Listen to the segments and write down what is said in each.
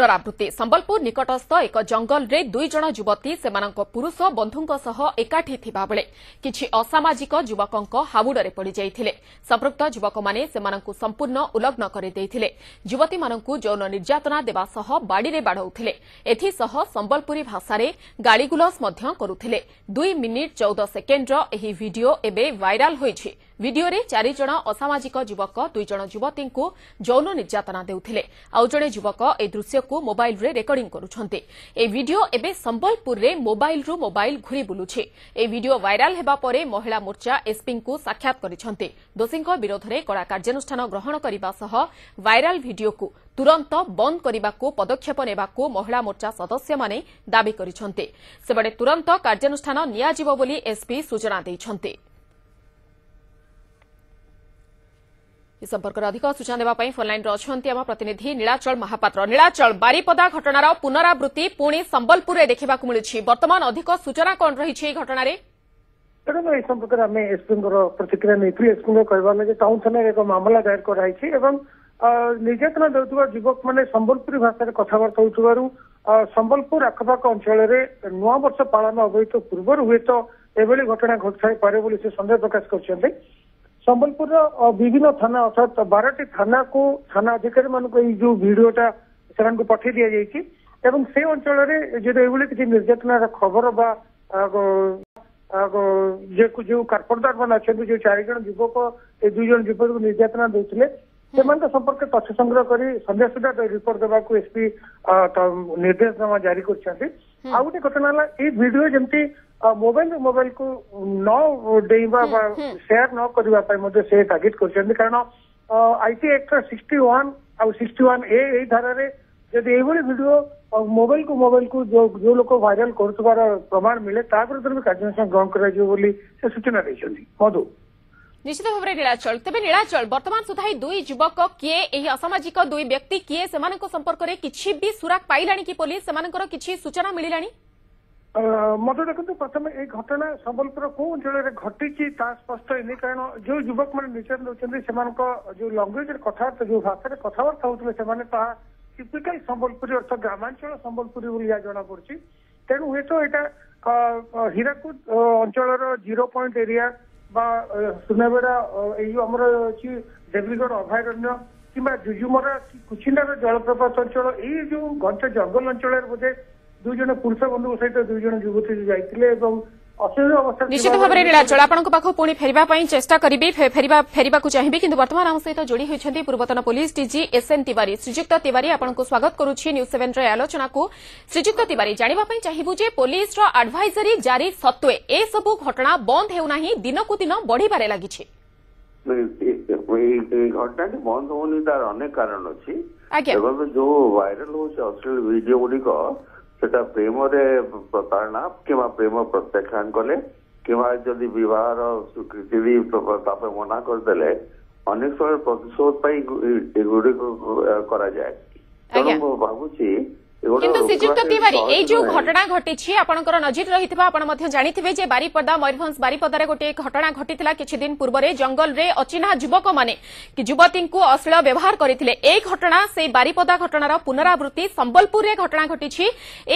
ପୁନରାବୃତ୍ତି ସମ୍ଭଲପୁର ନିକଟସ୍ଥ ଏକ ଜଙ୍ଗଲରେ ଦୁଇଜଣ ଯୁବତୀ ସେମାନଙ୍କ ପୁରୁଷ ବନ୍ଧୁଙ୍କ ସହ ଏକାଠି ଥିବାବେଳେ କିଛି ଅସାମାଜିକ ଯୁବକଙ୍କ ହାବୁଡ଼ରେ ପଡ଼ିଯାଇଥିଲେ ସମ୍ପୃକ୍ତ ଯୁବକମାନେ ସେମାନଙ୍କୁ ସମ୍ପୂର୍ଣ୍ଣ ଉଲଗ୍ନ କରିଦେଇଥିଲେ ଯୁବତୀମାନଙ୍କୁ ଯୌନ ନିର୍ଯାତନା ଦେବା ସହ ବାଡ଼ିରେ ବାଡ଼ଉଥିଲେ ଏଥିସହ ସମ୍ଭଲପୁରୀ ଭାଷାରେ ଗାଳିଗୁଲସ ମଧ୍ୟ କରୁଥିଲେ ଦୁଇ ମିନିଟ୍ ଚଉଦ ସେକେଣ୍ଡର ଏହି ଭିଡ଼ିଓ ଏବେ ଭାଇରାଲ୍ ହୋଇଛି ଭିଡ଼ିଓରେ ଚାରିଜଣ ଅସାମାଜିକ ଯୁବକ ଦୁଇ ଜଣ ଯୁବତୀଙ୍କୁ ଯୌନ ନିର୍ଯାତନା ଦେଉଥିଲେ ଆଉ ଜଣେ ଯୁବକ ଏହି ଦୃଶ୍ୟକୁ ମୋବାଇଲ୍ରେ ରେକର୍ଡିଂ କରୁଛନ୍ତି ଏହି ଭିଡ଼ିଓ ଏବେ ସମ୍ଭଲପୁରରେ ମୋବାଇଲ୍ରୁ ମୋବାଇଲ୍ ଘୁରି ବୁଲୁଛି ଏହି ଭିଡ଼ିଓ ଭାଇରାଲ୍ ହେବା ପରେ ମହିଳା ମୋର୍ଚ୍ଚା ଏସ୍ପିଙ୍କୁ ସାକ୍ଷାତ କରିଛନ୍ତି ଦୋଷୀଙ୍କ ବିରୋଧରେ କଡ଼ା କାର୍ଯ୍ୟାନୁଷ୍ଠାନ ଗ୍ରହଣ କରିବା ସହ ଭାଇରାଲ୍ ଭିଡ଼ିଓକୁ ତୁରନ୍ତ ବନ୍ଦ କରିବାକୁ ପଦକ୍ଷେପ ନେବାକୁ ମହିଳା ମୋର୍ଚ୍ଚା ସଦସ୍ୟମାନେ ଦାବି କରିଛନ୍ତି ସେବେ ତୁରନ୍ତ କାର୍ଯ୍ୟାନୁଷ୍ଠାନ ନିଆଯିବ ବୋଲି ଏସ୍ପି ସୂଚନା ଦେଇଛନ୍ତି ଏ ସମ୍ପର୍କରେ ଅଧିକ ସୂଚନା ଦେବା ପାଇଁ ଫୋନ୍ଲାଇନ୍ରେ ଅଛନ୍ତି ଆମ ପ୍ରତିନିଧି ନୀଳାଚଳ ମହାପାତ୍ର ନୀଳାଚଳ ବାରିପଦା ଘଟଣାର ପୁନରାବୃତ୍ତି ପୁଣି ସମ୍ବଲପୁରରେ ଦେଖିବାକୁ ମିଳୁଛି ବର୍ତ୍ତମାନ ଅଧିକ ସୂଚନା କ'ଣ ରହିଛି ଏହି ଘଟଣାରେ ତେଣୁ ଏ ସମ୍ପର୍କରେ ଆମେ ଏସ୍ପିଙ୍କର ପ୍ରତିକ୍ରିୟା ନେଇଥିଲୁ ଏସ୍ପିଙ୍କ କହିବା ଅନୁଯାୟୀ ଟାଉନ୍ ଥାନାରେ ଏକ ମାମଲା ଦାୟର କରାଯାଇଛି ଏବଂ ନିର୍ଯାତନା ଦେଉଥିବା ଯୁବକମାନେ ସମ୍ବଲପୁରୀ ଭାଷାରେ କଥାବାର୍ତ୍ତା ହେଉଥିବାରୁ ସମ୍ବଲପୁର ଆଖପାଖ ଅଞ୍ଚଳରେ ନୂଆବର୍ଷ ପାଳନ ଅବହିତ ପୂର୍ବରୁ ହୁଏତ ଏଭଳି ଘଟଣା ଘଟିଥାଇପାରେ ବୋଲି ସେ ସନ୍ଦେହ ପ୍ରକାଶ କରିଛନ୍ତି संबलपुर विभिन्न थाना अर्थात बार थाना को थाना अधिकारी मान जो भिडटा से पठे दि जाइए अंचल यही किसी निर्यातना खबर बापरदार मान अच्छे जो चारज युवक दुज युवक निर्यातना देते संपर्क तथ्य संग्रह कर सन्या सुधा रिपोर्ट देवा एसपी निर्देशनामा जारी कर हम्म। आउ गोटे घटना है यीडियो जमी मोबाइल रु मोबाइल को न डेवा सेयार न करने से टार्गेट कर कारण आईटी एक्ट सिक्सटी वन आउ सिक्सटी ओन ए धारा जदि यही भिड मोबाइल को मोबाइल को जो जो लोग भाइराल कर प्रमाण मिले ताद भी कार्यानुषान ग्रहण कर सूचना देते मधु নিশ্চিত ভাবে নীলাচল তবে নীলাচল বর্তমান সুদ্ধা এই দুই যুবক কিয়ে এই অসামাজিক দুই ব্যক্তি কিয়ে সে সম্পর্কের কিছু বি সুরাক পাইলা কি পুলিশ সে কিছু সূচনা মিলা মতো দেখন্তু প্রথমে এই ঘটনা সম্বলপুর কেউ অঞ্চলের ঘটিছি তা স্পষ্ট হয়নি কারণ যে যুবক মানে নিচে নেওছেন সেমানক যে ল্যাঙ্গুয়েজ কথাবার্তা যে ভাষার কথাবার্তা হচ্ছিল সেমানে তাহা টিপিকাল সম্বলপুরী অর্থাৎ গ্রামাঞ্চল সম্বলপুরী বলে যা জনা পড়ছে তেণু হয়তো এটা হীরাকুদ অঞ্চলর জিরো পয়েন্ট এরিয়া বা ସୁନାବେଡା ଏଇ ଆମର ଅଛି ଦେବୀଗଡ଼ ଅଭୟାରଣ୍ୟ କିମ୍ବା ଜୁଜୁମରା କି କୁଚିଣ୍ଡାର ଜଳପ୍ରପାତ ଅଞ୍ଚଳ ଏଇ ଯୋଉ ଘଞ୍ଚ ଜଙ୍ଗଲ ଅଞ୍ଚଳରେ ବୋଧେ ଦୁଇ ଜଣ ପୁରୁଷ ବନ୍ଧୁଙ୍କ ସହିତ ଦୁଇ ଜଣ ଯୁବତୀ ଯାଇଥିଲେ ଏବଂ নিশ্চিত ভাবে নীলাচল আপনার পাখ পুঁ ফেরা চেষ্টা করবি ফেরা চাহিবি কিন্তু বর্তমান আম সহ যোড়ি হয়েছেন পূর্বতন police DG S N Tiwari শ্রীযুক্ত তিওয়ারি আপনার স্বাগত করুছি নিউজ সেভেন্র আলোচনা শ্রীযুক্ত তিওয়ারি জাঁয়া চাহিবু যে পুলিশর আডভাইজরি জারি সত্ত্বে এসবু ঘটনা বন্ধ হেউনা দিনকু দিন বড়িবার লাগিছে ঘটনাটি বন্ধ হওনি তার অনেক কারণ অছি এভাবে যে ভাইরাল হচ্ছে অশ্লীল ভিডিও গুড়িক ସେଟା ପ୍ରେମରେ ପ୍ରତାରଣା କିମ୍ବା ପ୍ରେମ ପ୍ରତ୍ୟାଖ୍ୟାନ କଲେ କିମ୍ବା ଯଦି ବିବାହର ସ୍ୱୀକୃତି ବି ତାପରେ ମନା କରିଦେଲେ ଅନେକ ସମୟ ପ୍ରତିଶୋଧ ପାଇଁ ଏଗୁଡ଼ିକ କରାଯାଏ ତେଣୁ ମୁଁ ଭାବୁଛି কিন্তু ଶ୍ରୀଯୁକ୍ତ ତିୱାରୀ ଏଇ ଯୋଉ ଘଟଣା ଘଟିଛି ଆପଣଙ୍କର ନଜିର ରହିଥିବା ଆପଣ ମଧ୍ୟ ଜାଣିଥିବେ ଯେ ବାରିପଦା ମୟୂରଭଞ୍ଜ ବାରିପଦାରେ ଗୋଟିଏ ଘଟଣା ଘଟିଥିଲା କିଛିଦିନ ପୂର୍ବରେ ଜଙ୍ଗଲରେ ଅଚିହ୍ନା ଯୁବକମାନେ ଯୁବତୀଙ୍କୁ ଅଶ୍ଳୀଳ ବ୍ୟବହାର କରିଥିଲେ ଏହି ଘଟଣା ସେଇ ବାରିପଦା ଘଟଣାର ପୁନରାବୃତ୍ତି ସମ୍ବଲପୁରରେ ଘଟଣା ଘଟିଛି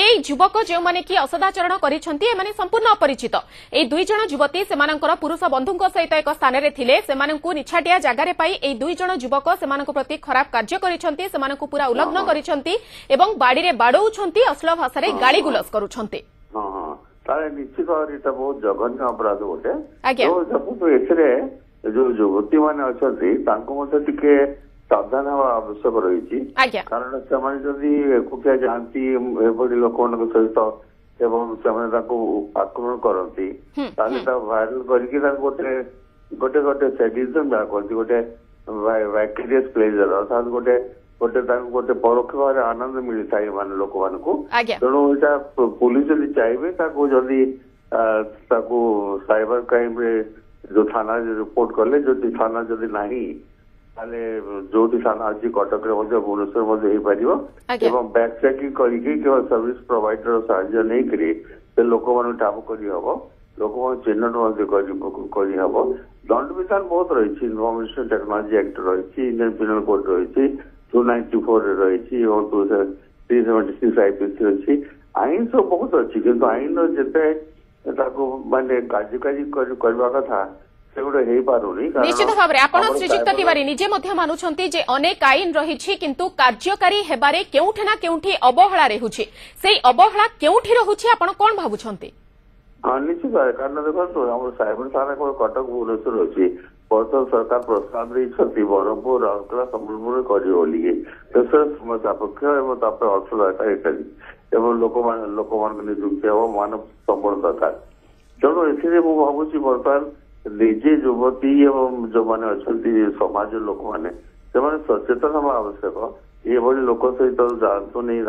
ଏହି ଯୁବକ ଯେଉଁମାନେ କି ଅସଦାଚରଣ କରିଛନ୍ତି ଏମାନେ ସମ୍ପୂର୍ଣ୍ଣ ଅପରିଚିତ ଏହି ଦୁଇ ଜଣ ଯୁବତୀ ସେମାନଙ୍କର ପୁରୁଷ ବନ୍ଧୁଙ୍କ ସହିତ ଏକ ସ୍ଥାନରେ ଥିଲେ ସେମାନଙ୍କୁ ନିଛାଟିଆ ଜାଗାରେ ପାଇ ଏହି ଦୁଇ ଜଣ ଯୁବକ ସେମାନଙ୍କ ପ୍ରତି ଖରାପ କାର୍ଯ୍ୟ କରିଛନ୍ତି ସେମାନଙ୍କୁ ପୁରା ଉଲ୍ଲଗ୍ନ କରିଛନ୍ତି ଏବଂ ବାଡ଼ିରେ ବାଡ଼ଉଛନ୍ତି ଅଶ୍ଳୀଳ ଭାଷାରେ ଗାଳି ଗୁଲଜ କରୁଛନ୍ତି ତାହେଲେ ନିଶ୍ଚିତ ଭାବରେ ଏଇଟା ବହୁତ ଜଘନ୍ୟ ଅପରାଧ ଗୋଟେ କିନ୍ତୁ ଏଥିରେ ଯୋଉ ଯୁବତୀ ମାନେ ଅଛନ୍ତି ତାଙ୍କୁ ମଧ୍ୟ ଟିକେ ସାବଧାନ ହେବା ଆବଶ୍ୟକ ରହିଛି କାରଣ ସେମାନେ ଯଦି ଏକୁଟିଆ ଯାଆନ୍ତି ଏଭଳି ଲୋକମାନଙ୍କ ସହିତ ଏବଂ ସେମାନେ ତାଙ୍କୁ ଆକ୍ରମଣ କରନ୍ତି ତାହେଲେ ତାକୁ ଭାଇରାଲ କରିକି ତାଙ୍କୁ ଗୋଟେ ଗୋଟେ ଗୋଟେ ସେଡିଜମ୍ ଯାହା କହନ୍ତି ଗୋଟେ ଭାଇକ୍ରିୟସ୍ ପ୍ଲେଜର ଅର୍ଥାତ୍ ଗୋଟେ ଗୋଟେ ତାଙ୍କୁ ଗୋଟେ ପରୋକ୍ଷ ଭାବରେ ଆନନ୍ଦ ମିଳିଥାଏ ଏମାନେ ଲୋକମାନଙ୍କୁ ତେଣୁ ଏଇଟା ପୋଲିସ ଯଦି ଚାହିଁବେ ତାକୁ ଯଦି ତାକୁ ସାଇବର କ୍ରାଇମରେ ଯୋଉ ଥାନା ରିପୋର୍ଟ କଲେ ଯଦି ଥାନା ଯଦି ନାହିଁ ତାହେଲେ ଯୋଉଠି ଥାନା ଅଛି କଟକରେ ମଧ୍ୟ ଭୁବନେଶ୍ୱର ମଧ୍ୟ ହେଇପାରିବ ଏବଂ ବ୍ୟାକ୍ ଚେକିଂ କରିକି କିମ୍ବା ସର୍ଭିସ ପ୍ରୋଭାଇଡର ସାହାଯ୍ୟ ନେଇକରି ସେ ଲୋକମାନଙ୍କୁ ଠାବ କରିହେବ ଲୋକମାନଙ୍କୁ ଚିହ୍ନଟ ମଧ୍ୟ କରିହେବ ଦଣ୍ଡବିଧାନ ବହୁତ ରହିଛି ଇନଫର୍ମେସନ ଟେକ୍ନୋଲୋଜି ଆକ୍ଟ ରହିଛି ଇଣ୍ଡିଆନ ପିନାଲ କୋଡ୍ ରହିଛି টু নাইনটি ফোରରେ ରହିଛି ଏବଂ two three seventy six IPC ଅଛି ଆଇନ ସବୁ ବହୁତ ଅଛି କିନ୍ତୁ ଆଇନର ଯେତେ ତାକୁ ମାନେ କାର୍ଯ୍ୟକାରୀ କରିବା କଥା নিশ্চিত ভাবে আপনার শ্রীযুক্ত তিওয়ারি নিজে মধ্যে মানুষ যে অনেক আইন রয়েছে কিন্তু কার্যকারী হেবারে কেউঠি না কেউঠি অবহেলা রয়েছে সেই অবহেলা কেউঠি রয়েছে আপনার কোণ ভাবুছেন নিশ্চিত কারণ দেখুন আমার সাইবর থানা কটক ভুবনেশ্বর অছি बर्तन सरकार प्रस्ताव देखते ब्रह्मपुर राउरकला समलपुर करपक्ष लोक लोक हम मानव संबल दरकार तेणु एवुची बर्तमान निजे युवती जो मैंने समाज लोक मैंने सचेतन हवा आवश्यक ये लोक सहित जातु नहीं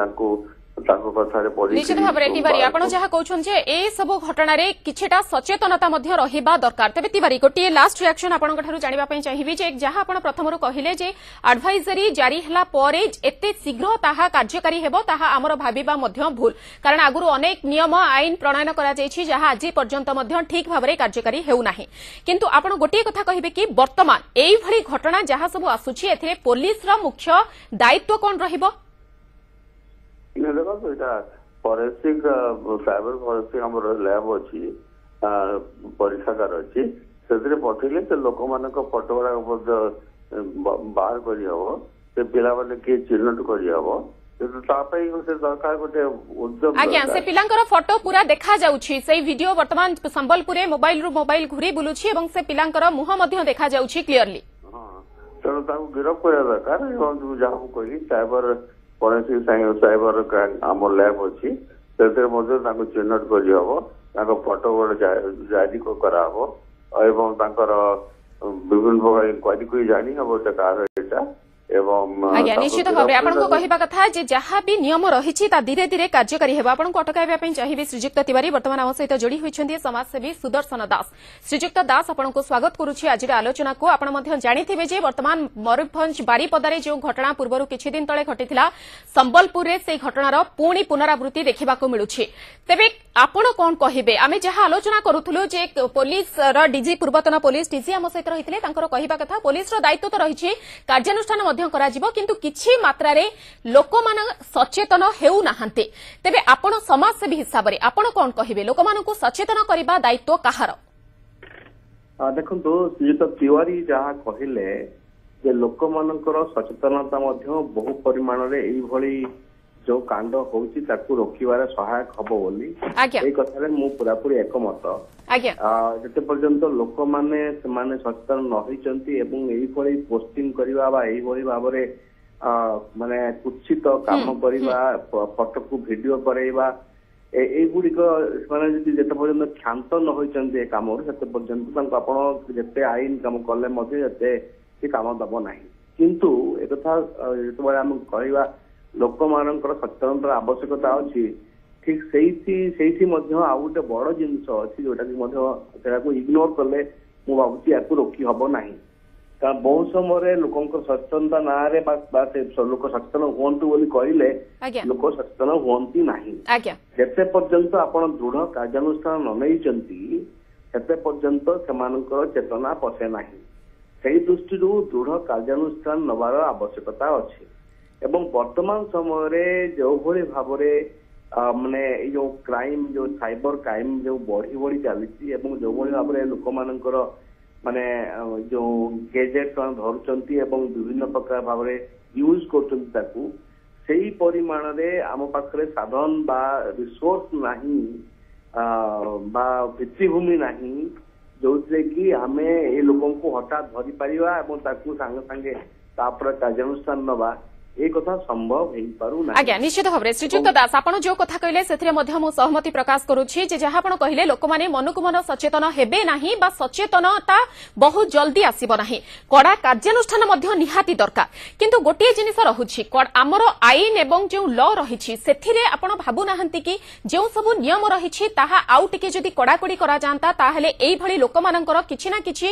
ତାଙ୍କ କଥାରେ ନିଶ୍ଚିତ ଭାବରେ ତିୱାରୀ ଆପଣ ଯାହା କହୁଛନ୍ତି ଯେ ଏ ସବୁ ଘଟଣାରେ କିଛିଟା ସଚେତନତା ମଧ୍ୟ ରହିବା ଦରକାର ତେବେ ତିୱାରୀ ଗୋଟିଏ ଲାଷ୍ଟ ରିଆକ୍ସନ ଆପଣଙ୍କ ଠାରୁ ଜାଣିବା ପାଇଁ ଚାହିଁବି ଯେ ଯାହା ଆପଣ ପ୍ରଥମରୁ କହିଲେ ଯେ ଆଡଭାଇଜରୀ ଜାରି ହେଲା ପରେ ଏତେ ଶୀଘ୍ର ତାହା କାର୍ଯ୍ୟକାରୀ ହେବ ତାହା ଆମର ଭାବିବା ମଧ୍ୟ ଭୁଲ କାରଣ ଆଗରୁ ଅନେକ ନିୟମ ଆଇନ ପ୍ରଣୟନ କରାଯାଇଛି ଯାହା ଆଜି ପର୍ଯ୍ୟନ୍ତ ମଧ୍ୟ ଠିକ୍ ଭାବରେ କାର୍ଯ୍ୟକାରୀ ହେଉନାହିଁ କିନ୍ତୁ ଆପଣ ଗୋଟିଏ କଥା କହିବେ କି ବର୍ତ୍ତମାନ ଏଇଭଳି ଘଟଣା ଯାହା ସବୁ ଆସୁଛି ଏଥିରେ ପୋଲିସର ମୁଖ୍ୟ ଦାୟିତ୍ୱ କ'ଣ ରହିବ ସେଇଟା ଫରେନ୍ସିକ ସାଇବର ଫରେନ୍ସିକ ଆମର ଲ୍ୟାବ୍ ଅଛି ପରୀକ୍ଷାଗାର ଅଛି ସେଥିରେ ପଠେଇଲେ ସେ ଲୋକମାନଙ୍କ ଫଟୋ ଗୁଡ଼ାକ ମଧ୍ୟ ବାହାର କରିହେବ ସେ ପିଲାମାନେ କିଏ ଚିହ୍ନଟ କରିହେବ ଆଜ୍ଞା ସେ ପିଲାଙ୍କର ଫଟୋ ପୁରା ଦେଖାଯାଉଛି ସେଇ ଭିଡିଓ ବର୍ତ୍ତମାନ ସମ୍ବଲପୁରରେ ମୋବାଇଲରୁ ମୋବାଇଲ ଘୁରି ବୁଲୁଛି ଏବଂ ସେ ପିଲାଙ୍କର ମୁହଁ ମଧ୍ୟ ଦେଖାଯାଉଛି କ୍ଲିୟରଲି ତେଣୁ ତାଙ୍କୁ ଗିରଫ କରିବା ଦରକାର ଯାହା ଯାହାକୁ କହିଲି ସାଇବର ଫରେନ୍ସିକ୍ ସାଇବର ଆମ ଲ୍ୟାବ୍ ଅଛି ସେଥିରେ ମଧ୍ୟ ତାଙ୍କୁ ଚିହ୍ନଟ କରିହେବ ତାଙ୍କ ଫଟୋ ଜାରି କରାହେବ ଏବଂ ତାଙ୍କର ବିଭିନ୍ନ ପ୍ରକାର ଇନକ୍ୱାରି କରି ଜାଣିହେବ ସେ କାହାର ଏଇଟା ଆଜ୍ଞା ନିଶ୍ଚିତ ଭାବରେ ଆପଣଙ୍କୁ କହିବା କଥା ଯେ ଯାହା ବି ନିୟମ ରହିଛି ତା ଧୀରେ ଧୀରେ କାର୍ଯ୍ୟକାରୀ ହେବ ଆପଣଙ୍କୁ ଅଟକାଇବା ପାଇଁ ଚାହିଁବି ଶ୍ରୀଯୁକ୍ତ ତିୱାରୀ ବର୍ତ୍ତମାନ ଆମ ସହିତ ଯୋଡ଼ି ହୋଇଛନ୍ତି ସମାଜସେବୀ ସୁଦର୍ଶନ ଦାସ ଶ୍ରୀଯୁକ୍ତ ଦାସ ଆପଣଙ୍କୁ ସ୍ୱାଗତ କରୁଛି ଆଜିର ଆଲୋଚନାକୁ ଆପଣ ମଧ୍ୟ ଜାଣିଥିବେ ଯେ ବର୍ତ୍ତମାନ ମୟୂରଭଞ୍ଜ ବାରିପଦାରେ ଯେଉଁ ଘଟଣା ପୂର୍ବରୁ କିଛି ଦିନ ତଳେ ଘଟିଥିଲା ସମ୍ବଲପୁରରେ ସେହି ଘଟଣାର ପୁଣି ପୁନରାବୃତ୍ତି ଦେଖିବାକୁ ମିଳୁଛି ତେବେ ଆପଣ କ'ଣ କହିବେ ଆମେ ଯାହା ଆଲୋଚନା କରୁଥିଲୁ ଯେ ପୋଲିସର ଡିଜି ପୂର୍ବତନ ପୋଲିସ ଡିଜି ଆମ ସହିତ ରହିଥିଲେ ତାଙ୍କର କହିବା କଥା ପୋଲିସର ଦାୟିତ୍ୱ ତ ରହିଛି କାର୍ଯ୍ୟାନୁଷ୍ଠାନ ମଧ୍ୟ କରାଯିବ କିନ୍ତୁ କିଛି ମାତ୍ରାରେ ଲୋକମାନେ ସଚେତନ ହେଉନାହାନ୍ତି ତେବେ ଆପଣ ସମାଜସେବୀ ହିସାବରେ ଆପଣ କଣ କହିବେ ଲୋକମାନଙ୍କୁ ସଚେତନ କରିବା ଦାୟିତ୍ୱ କାହାର ଦେଖନ୍ତୁ ଶ୍ରୀଯୁକ୍ତ ତିୱାରୀ ଯାହା କହିଲେ ଯେ ଲୋକମାନଙ୍କର ସଚେତନତା ମଧ୍ୟ ବହୁ ପରିମାଣରେ ଏଇଭଳି ଯୋଉ କାଣ୍ଡ ହଉଛି ତାକୁ ରୋକିବାରେ ସହାୟକ ହବ ବୋଲି ଏଇ କଥାରେ ମୁଁ ପୁରାପୁରି ଏକମତ ଯେତେ ପର୍ଯ୍ୟନ୍ତ ଲୋକମାନେ ସେମାନେ ସଚେତନ ନ ହେଇଛନ୍ତି ଏବଂ ଏଇଭଳି ପୋଷ୍ଟିଂ କରିବା ବା ଏଇଭଳି ଭାବରେ ମାନେ କୁତ୍ସିତ କାମ କରିବା ଫଟୋକୁ ଭିଡିଓ କରେଇବା ଏଇଗୁଡିକ ସେମାନେ ଯଦି ଯେତେ ପର୍ଯ୍ୟନ୍ତ କ୍ଷାନ୍ତ ନ ହୋଇଛନ୍ତି ଏ କାମରୁ ସେତେ ପର୍ଯ୍ୟନ୍ତ ତାଙ୍କୁ ଆପଣ ଯେତେ ଆଇନ କାମ କଲେ ମଧ୍ୟ ଯେତେ କାମ ଦବ ନାହିଁ କିନ୍ତୁ ଏକଥା ଯେତେବେଳେ ଆମେ କହିବା ଲୋକମାନଙ୍କର ସଚେତନତାର ଆବଶ୍ୟକତା ଅଛି ଠିକ ସେଇଠି ସେଇଠି ମଧ୍ୟ ଆଉ ଗୋଟେ ବଡ ଜିନିଷ ଅଛି ଯୋଉଟାକି ମଧ୍ୟ ସେଟାକୁ ଇଗ୍ନୋର କଲେ ମୁଁ ଭାବୁଛି ୟାକୁ ରୋକି ହବ ନାହିଁ କାରଣ ବହୁ ସମୟରେ ଲୋକଙ୍କ ସଚେତନତା ନାଁରେ ବା ସେ ଲୋକ ସଚେତନ ହୁଅନ୍ତୁ ବୋଲି କହିଲେ ଲୋକ ସଚେତନ ହୁଅନ୍ତି ନାହିଁ ଯେତେ ପର୍ଯ୍ୟନ୍ତ ଆପଣ ଦୃଢ କାର୍ଯ୍ୟାନୁଷ୍ଠାନ ନ ନେଇଛନ୍ତି ସେତେ ପର୍ଯ୍ୟନ୍ତ ସେମାନଙ୍କର ଚେତନା ପଶେ ନାହିଁ ସେଇ ଦୃଷ୍ଟିରୁ ଦୃଢ କାର୍ଯ୍ୟାନୁଷ୍ଠାନ ନେବାର ଆବଶ୍ୟକତା ଅଛି ଏବଂ ବର୍ତ୍ତମାନ ସମୟରେ ଯେଉଁଭଳି ଭାବରେ ମାନେ ଏଇ ଯୋଉ କ୍ରାଇମ ଯୋଉ ସାଇବର କ୍ରାଇମ ଯୋଉ ବଢି ବଢି ଚାଲିଛି ଏବଂ ଯେଉଁଭଳି ଭାବରେ ଲୋକମାନଙ୍କର ମାନେ ଯୋଉ ଗେଜେଟ ଧରୁଛନ୍ତି ଏବଂ ବିଭିନ୍ନ ପ୍ରକାର ଭାବରେ ୟୁଜ କରୁଛନ୍ତି ତାକୁ ସେଇ ପରିମାଣରେ ଆମ ପାଖରେ ସାଧନ ବା ରିସୋର୍ସ ନାହିଁ ବା ଭିତ୍ତିଭୂମି ନାହିଁ ଯୋଉଥିରେ କି ଆମେ ଏ ଲୋକଙ୍କୁ ହଠାତ୍ ଧରିପାରିବା ଏବଂ ତାକୁ ସାଙ୍ଗେ ସାଙ୍ଗେ ତାପରେ କାର୍ଯ୍ୟାନୁଷ୍ଠାନ ନବା এই কথা সম্ভব হইপারু না আজ্ঞা নিশ্চিত ভাবে শ্রীযুক্ত দাস আপনার যে কথা কহিলেন সেথিরে মধ্য মু সহমতি প্রকাশ করুছি যে যাহা আপন কহিলে লোকমানে মনকু মন সচেতন হেবে নাহি বা সচেতনতা বহু জলদি আসিব নাহি কড়া কার্যানুষ্ঠান মধ্য নিহাতি দরকার কিন্তু গোটিয়ে জিনিস রহুছি আমার আইন এবং যে ল রহিছি সেথিরে আপন ভাবু নাহান্তি কি যে সবু নিয়ম রহিছি তাহা আউ টিকে যদি কড়াকড়ি করা যান্তা তাহলে এইভাবে লোকমানঙ্কর কিছু না কিছু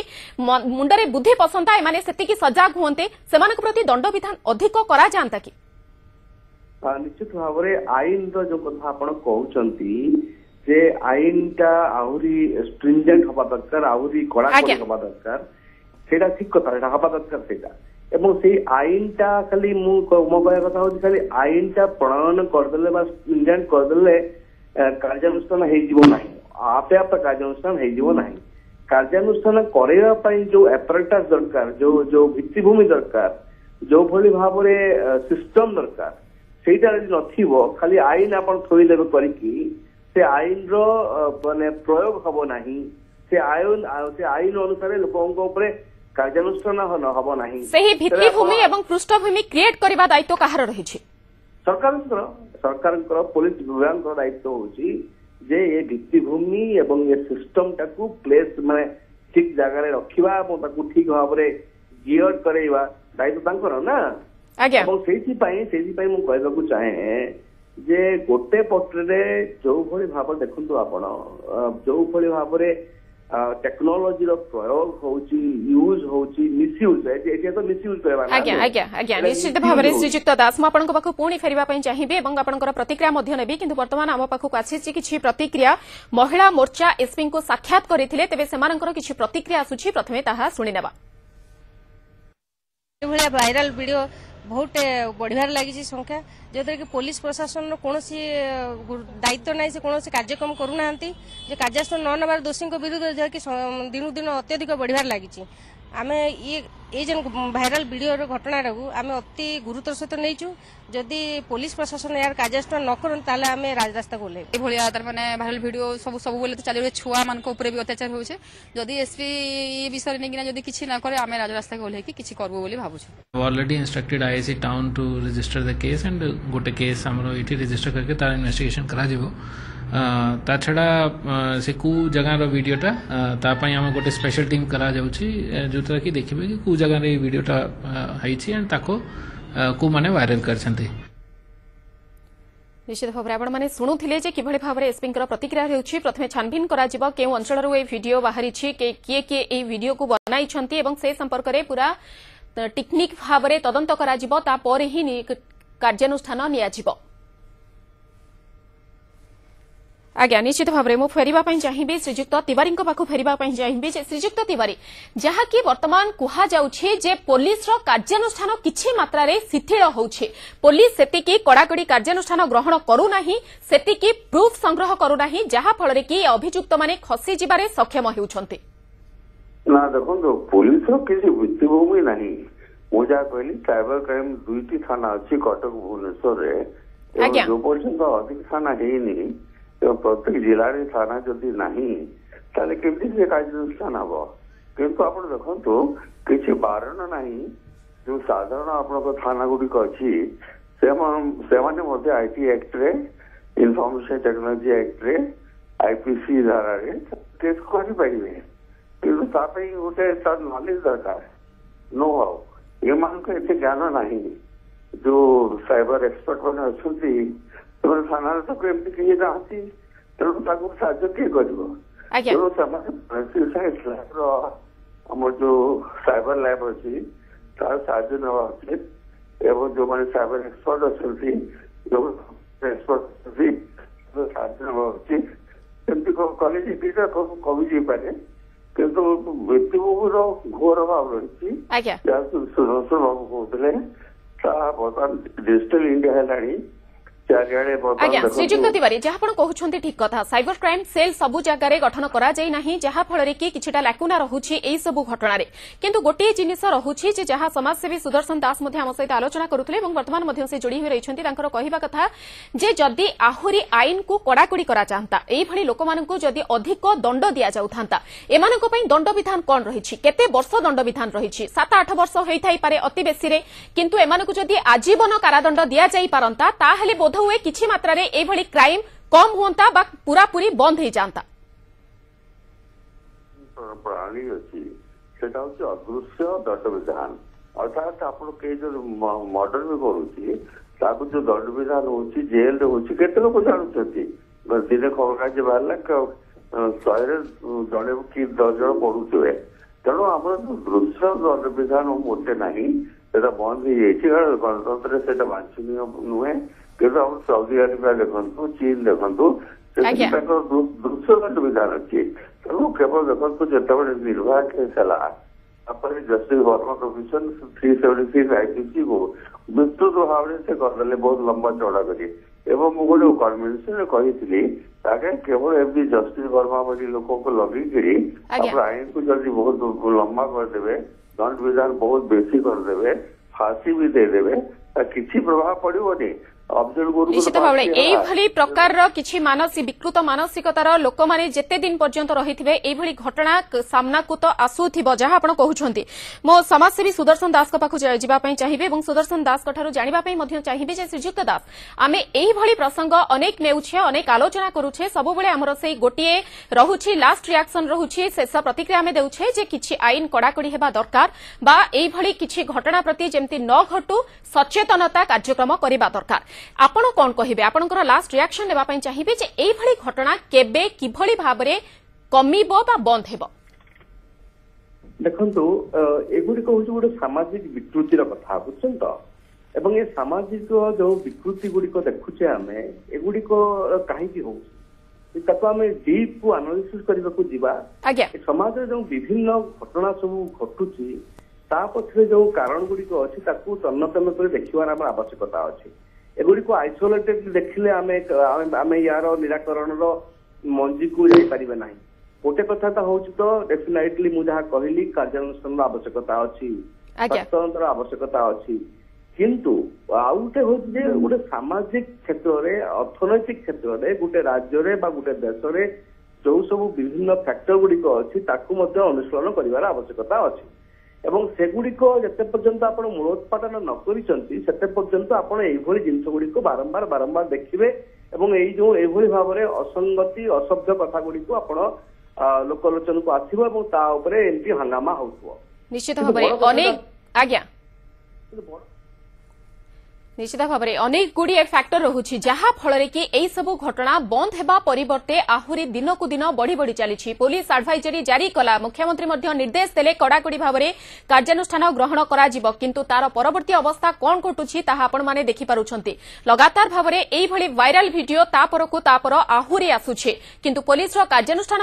মুন্ডরে বুদ্ধি পসন্তা এমানে সেতিকি সজাগ হুয়ন্তে সেমানক প্রতি দণ্ডবিধান অধিক করা जानता कि हाँ, निश्चित भाव आईन रो कहते आईन टा आज हवा दरकार आहरी कड़ाक हवा दरकार ठीक कथा हवा दरकार से आईन टा खाली मो कह कथा हूँ खाली आईन टा प्रणयन करदे स्ट्रिंजेट करदे कार्यानुषान ना आपे आप कार्यानुषान हम्म। कार्यानुषान करवाई जो एपरेटास दरकार जो जो भित्तिमि दरकार ଯେଉଁଭଳି ଭାବରେ ସିଷ୍ଟମ ଦରକାର ସେଇଟା ଯଦି ନଥିବ ଖାଲି ଆଇନ ଆପଣ ଥୋଇଦେବେ କରିକି ସେ ଆଇନର ମାନେ ପ୍ରୟୋଗ ହବ ନାହିଁ ସେ ଆଇନ ସେ ଆଇନ ଅନୁସାରେ ଲୋକଙ୍କ ଉପରେ କାର୍ଯ୍ୟାନୁଷ୍ଠାନ ହବ ନାହିଁ ସେହି ଭିତ୍ତିଭୂମି ଏବଂ ପୃଷ୍ଠଭୂମି କ୍ରିଏଟ କରିବା ଦାୟିତ୍ୱ କାହାର ରହିଛି ସରକାରଙ୍କର ସରକାରଙ୍କର ପୋଲିସ ବିଭାଗଙ୍କର ଦାୟିତ୍ୱ ହଉଛି ଯେ ଏ ଭିତ୍ତିଭୂମି ଏବଂ ଏ ସିଷ୍ଟମଟାକୁ ପ୍ଲେସ୍ ମାନେ ଠିକ ଜାଗାରେ ରଖିବା ଏବଂ ତାକୁ ଠିକ ଭାବରେ ଗିଅର୍ଡ କରେଇବା दायित्व से कह चाहे जे गोटे पत्र जो भाई भाव देखु आप जो भाई भाव टेक्नोलोजी प्रयोग यूज निश्चित भाव में श्रीजुक्त प्रतिक्रिया कि बर्तमान प्रतिक्रिया महिला मोर्चा एसपी को साक्षात करते प्रतिक्रिया आसमें ଏଭଳିଆ ଭାଇରାଲ ଭିଡ଼ିଓ ବହୁତ ବଢ଼ିବାରେ ଲାଗିଛି ସଂଖ୍ୟା ଯେଉଁଥିରେ କି ପୋଲିସ ପ୍ରଶାସନର କୌଣସି ଦାୟିତ୍ୱ ନାହିଁ ସେ କୌଣସି କାର୍ଯ୍ୟକ୍ରମ କରୁନାହାନ୍ତି ଯେ କାର୍ଯ୍ୟାନୁଷ୍ଠାନ ନ ନେବାର ଦୋଷୀଙ୍କ ବିରୁଦ୍ଧରେ ଯାହାକି ଦିନକୁ ଦିନ ଅତ୍ୟଧିକ ବଢ଼ିବାରେ ଲାଗିଛି আমি ଇଏ এই যে ভাইরাল ভিডিওর ঘটনাটা আমি অতি গুরুত্বর সহ নেইছু যদি পুলিশ প্রশাসন এর কার্যানুষ্ঠান ন করুন তাহলে আমি রাজরাস্তা গোলে এইভাবে তার মানে ভাইরাল ভিডিও সব সবুলে তো চালু ছুয়া মান উপরে বি অত্যাচার হচ্ছে যদি এসপি এই বিষয়ে নিয়ে যদি কিছু না করে আমি রাজরাস্তা গোলে কি কিছু করবো বলে ভাবুছি already instructed IAC town to register the case and গোটে কেস আমরা এটি রেজিস্টার করে তার ইনভেস্টিগেশন করা যাব ତାଛଡ଼ା ସେ କେଉଁ ଜାଗାର ଭିଡ଼ିଓଟା ତା ପାଇଁ ଆମେ ଗୋଟେ ସ୍ପେଶାଲ୍ ଟିମ୍ କରାଯାଉଛି ଯେଉଁଥିରେ କି ଦେଖିବେ କି କେଉଁ ଜାଗାରେ ଏଇ ଭିଡ଼ିଓଟା ହେଇଛି ଆଣ୍ଡ ତାକୁ କେଉଁମାନେ ଭାଇରାଲ୍ କରିଛନ୍ତି ନିଶ୍ଚିତ ଭାବରେ ଆପଣମାନେ ଶୁଣୁଥିଲେ ଯେ କିଭଳି ଭାବରେ ଏସ୍ପିଙ୍କର ପ୍ରତିକ୍ରିୟା ହେଉଛି ପ୍ରଥମେ ଛାନଭିନ୍ କରାଯିବ କେଉଁ ଅଞ୍ଚଳରୁ ଏହି ଭିଡ଼ିଓ ବାହାରିଛି କିଏ କିଏ ଏହି ଭିଡ଼ିଓକୁ ବନାଇଛନ୍ତି ଏବଂ ସେ ସମ୍ପର୍କରେ ପୁରା টেকনিক ଭାବରେ ତଦନ୍ତ କରାଯିବ ତାପରେ ହିଁ କାର୍ଯ୍ୟାନୁଷ୍ଠାନ ନିଆଯିବ আজ্ঞা নিশ্চিত ভাবে মু ফেরা চাহিবি শ্রীযুক্ত তিওয়ারী পাখ ফেরা চাহিবি যে শ্রীযুক্ত তিওয়ারী যা কি বর্তমান কুহযাচ্ছে যে পুলিশর কার্যানুষ্ঠান কিছু মাত্রার শিথিল হচ্ছে পুলিশ সেতিকি কড়াকড়ি কার্যানুষ্ঠান গ্রহণ করু না সেতিকি প্রুফ সংগ্রহ করু না যা ফলরে কি অভিযুক্ত মানে খসি যাবার সক্ষম হেউছেন না দেখুন পুলিশর কিছু ভিত্তিভূমি না ମୁଁ ଯାହା କହିଲି ସାଇବର କ୍ରାଇମ ଦୁଇଟି ଥାନା ଅଛି କଟକ ଭୁବନେଶ୍ୱରରେ ଯେଉଁ ପର୍ଯ୍ୟନ୍ତ ଅଧିକ ଥାନା પ્રત્યેક જિલ્લાની થાના ଯଦି ନାହିଁ ତାହେଲେ କେମିତି ସେ କାର୍ଯ୍ୟାନୁଷ୍ଠାନ ହେବ କିନ୍ତୁ ଆପଣ ଦେଖନ୍ତୁ କିଛି ବାରଣ ନାହିଁ ଯେଉଁ ସାଧାରଣ ଆପଣଙ୍କ ଥାନା ଗୁଡ଼ିକ ଅଛି ସେମାନେ ମଧ୍ୟ ଆଇଟି ଆକ୍ଟରେ ଇନଫର୍ମେସନ ଟେକ୍ନୋଲୋଜି ଆକ୍ଟରେ ଆଇପିସି ଧାରାରେ କେସ୍ କରିପାରିବେ କିନ୍ତୁ ତା ପାଇଁ ଗୋଟେ ତାର ନଲେଜ ଦରକାର ନୋ ହାଉ ଏମାନଙ୍କୁ ଏତେ ଜ୍ଞାନ ନାହିଁ ଯେଉଁ ସାଇବର ଏକ୍ସପର୍ଟ ମାନେ ଅଛନ୍ତି বলছানা তোকে এমপি চিনিটা আছিস তোরটা কোর্স সাহায্য কি করব আচ্ছা সরছ আমরা সেই সাইবার ল্যাব আছে তার সাহায্য নব আছে এবো যো মানে সাইবার স্পোর্টস দল টিম লোক সব সব সাহায্য আছে এমপি কো কলেজ ভিটা তো কবি দিয়ে পারে কিন্তু ব্যক্তিগত ঘর ভাব হচ্ছে আচ্ছা জানসু সরছ ভাব করলেন সব অনলাইন ডিজিটাল ইন্ডিয়া হলাড়ি ଆଜ୍ଞା ଶ୍ରୀଯୁକ୍ତ ତିୱାରୀ ଯାହା ଆପଣ କହୁଛନ୍ତି ଠିକ୍ କଥା ସାଇବର କ୍ରାଇମ୍ ସେଲ୍ ସବୁ ଜାଗାରେ ଗଠନ କରାଯାଇ ନାହିଁ ଯାହାଫଳରେ କି କିଛିଟା ଲାକୁନା ରହୁଛି ଏହିସବୁ ଘଟଣାରେ କିନ୍ତୁ ଗୋଟିଏ ଜିନିଷ ରହୁଛି ଯେ ଯାହା ସମାଜସେବୀ ସୁଦର୍ଶନ ଦାସ ମଧ୍ୟ ଆମ ସହିତ ଆଲୋଚନା କରୁଥିଲେ ଏବଂ ବର୍ତ୍ତମାନ ମଧ୍ୟ ସେ ଯୋଡ଼ି ହୋଇ ରହିଛନ୍ତି ତାଙ୍କର କହିବା କଥା ଯେ ଯଦି ଆହୁରି ଆଇନକୁ କଡ଼ାକଡ଼ି କରାଯାଆନ୍ତା ଏହିଭଳି ଲୋକମାନଙ୍କୁ ଯଦି ଅଧିକ ଦଣ୍ଡ ଦିଆଯାଉଥାନ୍ତା ଏମାନଙ୍କ ପାଇଁ ଦଣ୍ଡବିଧାନ କ'ଣ ରହିଛି କେତେ ବର୍ଷ ଦଣ୍ଡବିଧାନ ରହିଛି ସାତ ଆଠ ବର୍ଷ ହୋଇଥାଇପାରେ ଅତି ବେଶୀରେ କିନ୍ତୁ ଏମାନଙ୍କୁ ଯଦି ଆଜୀବନ କାରାଦଣ୍ଡ ଦିଆଯାଇପାରନ୍ତା ତାହେଲେ ବୋଧ बंद हुए कि मात्र क्राइम कम हम पूरा पूरी बंद हो जाता अदृश्य दंडविधान अर्थात मर्डर भी करके जो दंडविधान हूँ जेल होते लोग जानते दिन खबर का बाहर शहरे जड़े कि दस जन पढ़ु थे तेणु आम दृश्य दंडविधान मोटे ना बंद हो गणतंत्र से नुहे କିନ୍ତୁ ଆମର ସାଉଦି ଆରବିଆ ଦେଖନ୍ତୁ ଚୀନ ଦେଖନ୍ତୁ ସେଠି ତାଙ୍କର ଦୃଶ୍ୟମାନ ବିଧାନ ଅଛି ତେଣୁ କେବଳ ଦେଖନ୍ତୁ ଯେତେବେଳେ ନିର୍ବାହ କେସ୍ ହେଲା ତାପରେ justice Verma commission three seventy six ଆଇସିସିକୁ ବିସ୍ତୃତ ଭାବରେ ସେ କରିଦେଲେ ବହୁତ ଲମ୍ବା ଚଢା କରି ଏବଂ ମୁଁ ଗୋଟେ କନଭେନସନରେ କହିଥିଲି ତାକେ କେବଳ ଏମିତି ଜଷ୍ଟିସ ବର୍ମା ଭଳି ଲୋକଙ୍କୁ ଲଗେଇକିରି ତାପରେ ଆଇନକୁ ଯଦି ବହୁତ ଲମ୍ବା କରିଦେବେ ଦଣ୍ଡ ବିଧାନ ବହୁତ ବେଶୀ କରିଦେବେ ଫାଶୀ ବି ଦେଇଦେବେ ତା କିଛି ପ୍ରଭାବ ପଡିବନି ନିଶ୍ଚିତ ଭାବରେ ଏଇଭଳି ପ୍ରକାରର କିଛି ବିକୃତ ମାନସିକତାର ଲୋକମାନେ ଯେତେ ଦିନ ପର୍ଯ୍ୟନ୍ତ ରହିଥିବେ ଏଇଭଳି ଘଟଣା ସାମ୍ନାକୁ ତ ଆସୁଥିବ ଯାହା ଆପଣ କହୁଛନ୍ତି ମୋ ସମାଜସେବୀ ସୁଦର୍ଶନ ଦାସଙ୍କ ପାଖକୁ ଯିବା ପାଇଁ ଚାହିଁବେ ଏବଂ ସୁଦର୍ଶନ ଦାସଙ୍କଠାରୁ ଜାଣିବା ପାଇଁ ମଧ୍ୟ ଚାହିଁବେ ଯେ ଶ୍ରୀଯୁକ୍ତ ଦାସ ଆମେ ଏଇଭଳି ପ୍ରସଙ୍ଗ ଅନେକ ନେଉଛେ ଅନେକ ଆଲୋଚନା କରୁଛେ ସବୁବେଳେ ଆମର ସେଇ ଗୋଟିଏ ରହୁଛି ଲାଷ୍ଟ ରିଆକ୍ସନ୍ ରହୁଛି ଶେଷ ପ୍ରତିକ୍ରିୟା ଆମେ ଦେଉଛେ ଯେ କିଛି ଆଇନ କଡ଼ାକଡ଼ି ହେବା ଦରକାର বা এইভাবে কিছু ঘটনা প্রতি যেমতি ন ঘটু সচেতনতা কার্যক্রম করা দরকার ଆପଣ କ'ଣ କହିବେ ଆପଣଙ୍କର ଲାଷ୍ଟ ରିଆକ୍ସନ୍ ଦେବା ପାଇଁ ଚାହିଁବେ ଯେ ଏଇଭଳି ଘଟଣା କେବେ କିଭଳି ଭାବରେ କମିବ ବା ବନ୍ଦ ହେବ ଦେଖନ୍ତୁ ଏଗୁଡ଼ିକ ହଉଛି ଗୋଟେ ସାମାଜିକ ବିକୃତିର କଥା ବୁଝୁଛନ୍ତି ତ ଏବଂ ଏ ସାମାଜିକ ଯେଉଁ ବିକୃତି ଗୁଡିକ ଦେଖୁଛେ ଆମେ ଏଗୁଡିକ କାହିଁକି ହଉଛି ତାକୁ ଆମେ ଡିପ୍ ଆନାଲିସିସ୍ କରିବାକୁ ଯିବା ସମାଜରେ ଯେଉଁ ବିଭିନ୍ନ ଘଟଣା ସବୁ ଘଟୁଛି ତା ପଛରେ ଯେଉଁ କାରଣ ଗୁଡିକ ଅଛି ତାକୁ ତନ୍ନ ତନ୍ନ କରି ଦେଖିବାର ଆମର ଆବଶ୍ୟକତା ଅଛି ଏଗୁଡ଼ିକୁ ଆଇସୋଲେଟେଡ ଦେଖିଲେ ଆମେ ଆମେ ୟାର ନିରାକରଣର ମଞ୍ଜିକୁ ଯାଇପାରିବେ ନାହିଁ ଗୋଟେ କଥା ତ ହଉଛି ତ ଡେଫିନାଇଟଲି ମୁଁ ଯାହା କହିଲି କାର୍ଯ୍ୟାନୁଷ୍ଠାନର ଆବଶ୍ୟକତା ଅଛି ସଚେତନତାର ଆବଶ୍ୟକତା ଅଛି କିନ୍ତୁ ଆଉ ଗୋଟେ ହଉଛି ଯେ ଗୋଟେ ସାମାଜିକ କ୍ଷେତ୍ରରେ ଅର୍ଥନୈତିକ କ୍ଷେତ୍ରରେ ଗୋଟେ ରାଜ୍ୟରେ ବା ଗୋଟେ ଦେଶରେ ଯୋଉ ସବୁ ବିଭିନ୍ନ ଫ୍ୟାକ୍ଟର ଗୁଡିକ ଅଛି ତାକୁ ମଧ୍ୟ ଅନୁଶୀଳନ କରିବାର ଆବଶ୍ୟକତା ଅଛି এবং ସେଗୁଡ଼ିକ ଯେତେ ପର୍ଯ୍ୟନ୍ତ ଆପଣ ମୂଳୋତ୍ପାଟନ ନ କରିଛନ୍ତି ସେତେ ପର୍ଯ୍ୟନ୍ତ ଆପଣ ଏଇଭଳି ଜିନିଷ ଗୁଡ଼ିକୁ ବାରମ୍ବାର ବାରମ୍ବାର ଦେଖିବେ ଏବଂ ଏଇ ଯୋଉ ଏଇଭଳି ଭାବରେ ଅସଙ୍ଗତି ଅସଭ୍ୟ କଥା ଗୁଡ଼ିକୁ ଆପଣ ଲୋକଲୋଚନକୁ ଆସିବ ଏବଂ ତା ଉପରେ ଏମିତି ହଙ୍ଗାମା ହଉଥିବ ନିଶ୍ଚିତ ଭାବରେ ଅନେକ ଆଜ୍ଞା নিশ্চিত ভাবে অনেক গুড়িয়ে ফ্যাক্টর রয়েছে যাফলে কি এইসব ঘটনা বন্ধ হওয়া পরিবর্তে আহরি দিনক দিন বড়ি বড়ি চালছে পুলিশ আডভাইজরি জারি কলা মুখ্যমন্ত্রী নির্দেশ দেলে কড়াকড়ি ভাবে কার্যানুষ্ঠান গ্রহণ করা কিন্তু তার পরবর্তী অবস্থা কণ ঘটুছে তাহা আপনার দেখিপার লগাতার ভাবে এইভাবে ভাইরাল ভিডিও তাপরকু তাপর আহরি আসুছে কিন্তু পুলিশর কার্যানুষ্ঠান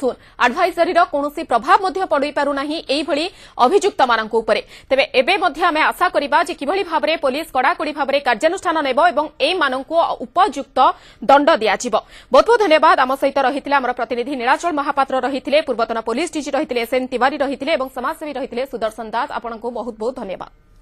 শুন আডভাইজরির কৌশি প্রভাব পড়িপারু না এইভাবে অভিযুক্ত মানুষ উপরে তবে এবে আমি আশা করা যে কিভাবে ভাবে পুলিশ কড়াকড়ি ଏଭଳି ଭାବରେ କାର୍ଯ୍ୟାନୁଷ୍ଠାନ ନେବ ଏବଂ ଏମାନଙ୍କୁ ଉପଯୁକ୍ତ ଦଣ୍ଡ ଦିଆଯିବ ବହୁତ ବହୁତ ଧନ୍ୟବାଦ ଆମ ସହିତ ରହିଥିଲେ ଆମର ପ୍ରତିନିଧି ନୀଳାଚଳ ମହାପାତ୍ର ରହିଥିଲେ ପୂର୍ବତନ ପୋଲିସ ଡିଜି ରହିଥିଲେ ଏସ୍ଏନ୍ ତିୱାରୀ ରହିଥିଲେ ଏବଂ ସମାଜସେବୀ ରହିଥିଲେ ସୁଦର୍ଶନ ଦାସ ଆପଣଙ୍କୁ ବହୁତ ବହୁତ ଧନ୍ୟବାଦ